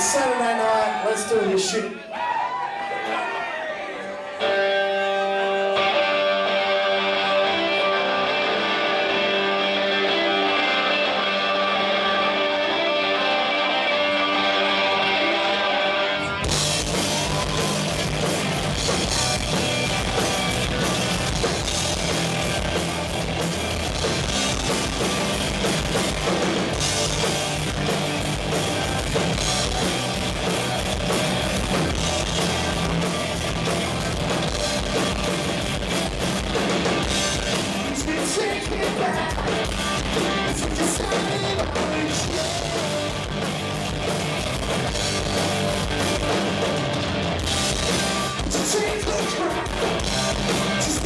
It's Saturday night. Let's do this shit.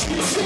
Just